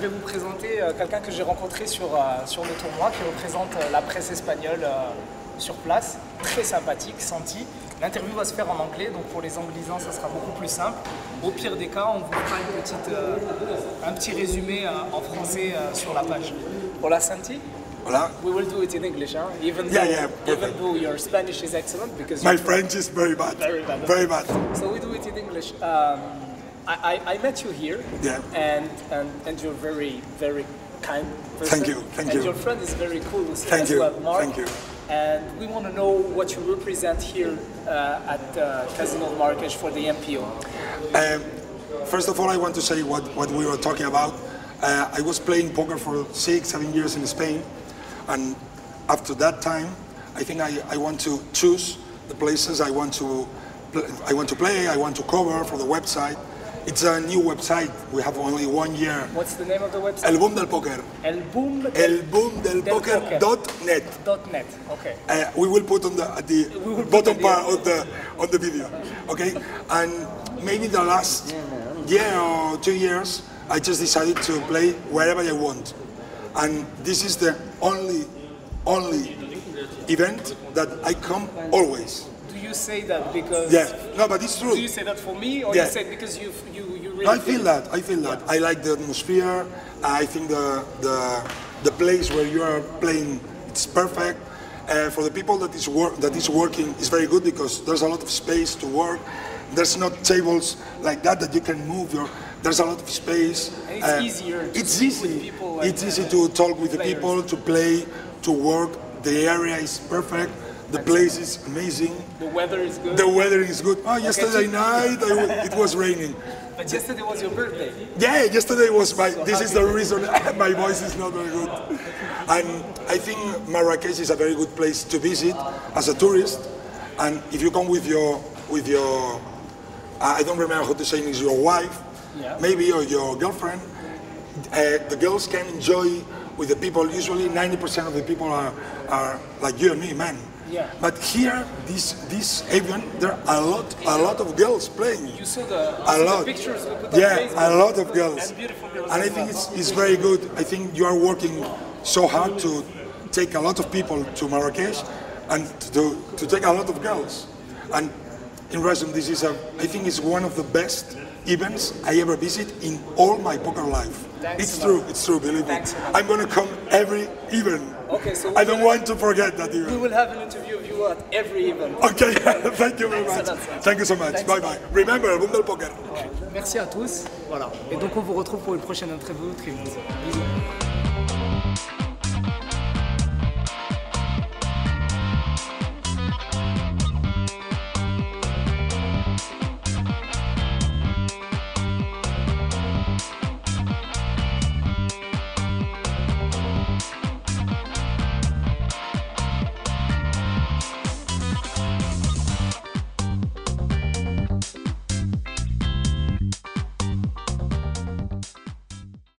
vais vous présenter euh, quelqu'un que j'ai rencontré sur, euh, sur le tournoi qui représente euh, la presse espagnole euh, sur place. Très sympathique, Santi. L'interview va se faire en anglais, donc pour les anglisants, ça sera beaucoup plus simple. Au pire des cas, on vous fera une petite, euh, un petit résumé euh, en français euh, sur la page. Hola Santi. Hola. We will do it in English, huh? Even Yeah, though, yeah, even though your Spanish is excellent because My French is very bad. Very bad. Very bad. So we do it in English. Um, I, I, I met you here, Yeah. and, and and you're very very kind person. Thank you, thank and you. your friend is very cool Thank you, well, Mark. thank you. And we want to know what you represent here uh, at uh, Casino de for the MPO. Um, first of all, I want to say what, what we were talking about. Uh, I was playing poker for six, seven years in Spain, and after that time, I think I, I want to choose the places I want to I want to play. I want to cover for the website. It's a new website. We have only one year. What's the name of the website? El Boom del Poker. El Boom El Boom del Del Poker Poker. dot net. dot net. Okay. Uh, we will put on the at the We will put bottom part of the of the video, okay? And maybe the last year or two years, I just decided to play wherever I want, and this is the only only event that I come always. Do you say that because? Yeah, no, but it's true. Do you say that for me, or Yeah. you say because you you you really? I feel that. I feel that. I like the atmosphere. I think the the the place where you are playing it's perfect. Uh, for the people that is work that is working is very good because there's a lot of space to work. There's not tables like that that you can move your. There's a lot of space. And it's easier It's easy. and, it's easy to talk with the people, to play, to work. The area is perfect. The place is amazing. The weather is good. The weather is good. Oh, yesterday so- night I w- it was raining. But yesterday was your birthday. Yeah, yesterday was my. So this is the reason my voice is not very good. And I think Marrakesh is a very good place to visit as a tourist. And if you come with your with your, I don't remember how to say it, is your wife, Yeah. maybe or your girlfriend. Uh, the girls can enjoy with the people. Usually, 90% of the people are are like you and me, men. Yeah. But here, this this event, there are a lot a lot of girls playing. You saw the, A lot. the pictures Yeah, Facebook. a lot of girls. And beautiful girls. And I think it's, it's very good. I think you are working so hard to take a lot of people to Marrakesh and to, to take a lot of girls. And in resume, this is a, I think it's one of the best events I ever visit in all my poker life. Thanks it's true, it's true, believe me. Thanks lot. I'm gonna come every event. Okay, so I don't want to forget that We will have an interview of you at every event. Okay, thank you very much. Thank you so much. Thanks. Bye bye. Remember, del Poker. Merci à tous. Voilà. Et donc on vous retrouve pour une prochaine interview très vite. Bisous.